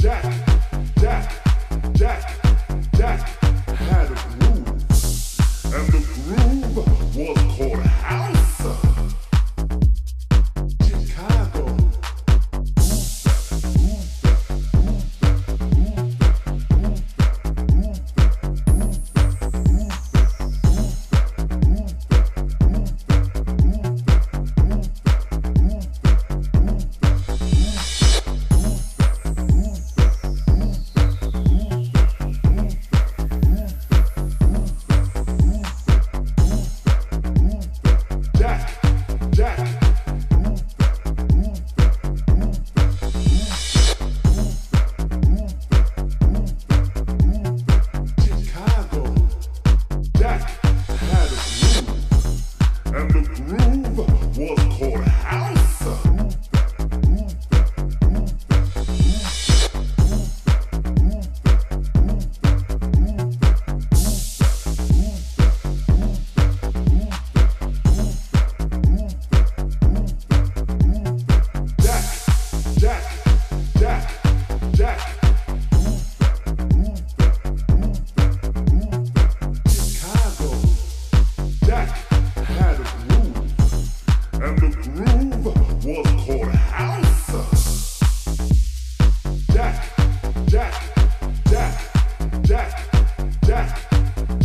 Jack,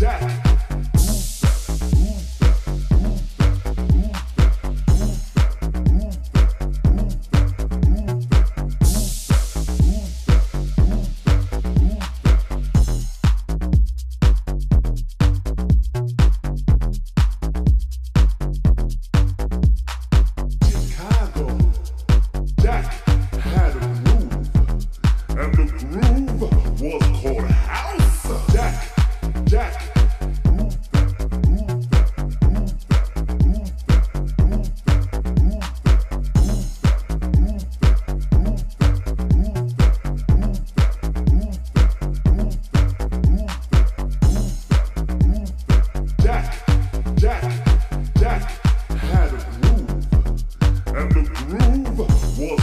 Jack. And the groove was